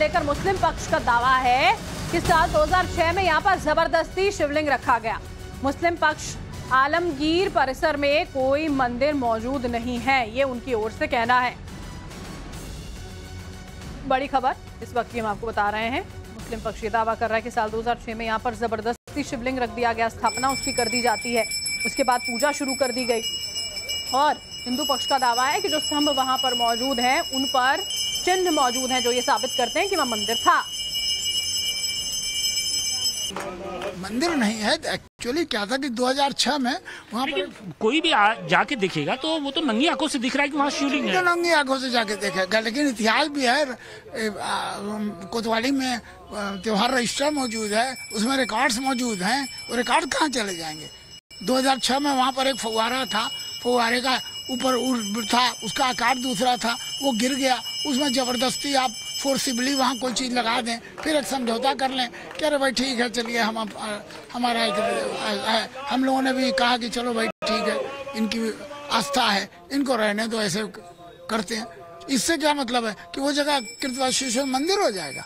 लेकर मुस्लिम पक्ष का दावा है कि साल 2006 में यहाँ पर ज़बरदस्ती शिवलिंग रखा गया। मुस्लिम पक्ष आलमगीर परिसर में कोई मंदिर मौजूद नहीं है, ये उनकी ओर से कहना है। बड़ी खबर इस वक्त की हम आपको बता रहे हैं। मुस्लिम पक्ष ये दावा कर रहा है कि साल 2006 में यहाँ पर ज़बरदस्ती शिवलिंग रख दिया गया, स्थापना उसकी कर दी जाती है। उसके बाद पूजा शुरू कर दी गई। और हिंदू पक्ष का दावा है कि जो स्तंभ वहाँ पर मौजूद हैं, उन पर चिन्ह मौजूद हैं जो ये साबित करते हैं कि वह मंदिर था। मंदिर नहीं है एक्चुअली क्या था कि 2006 में वहाँ पर लेकिन कोई भी आ, जाके देखेगा तो वो तो नंगी आँखों से दिख रहा है कि वहाँ शिवलिंग है। नंगी आँखों से जाके देखेगा लेकिन इतिहास भी है कोतवाली में त्योहार रजिस्टर मौजूद है उसमें रिकॉर्ड्स मौजूद हैं वो रिकॉर्ड कहाँ चले जाएँगे? 2006 में वहाँ पर एक फुवारा था। फुवारे का ऊपर था उसका आकार दूसरा था वो गिर गया। उसमें ज़बरदस्ती आप फोर्सिबली वहाँ कोई चीज़ लगा दें फिर एक समझौता कर लें कह रहे भाई ठीक है चलिए हम हमारा एक, हम लोगों ने भी कहा कि चलो भाई ठीक है इनकी आस्था है इनको रहने दो ऐसे करते हैं। इससे क्या मतलब है कि वो जगह कृतवाशी मंदिर हो जाएगा?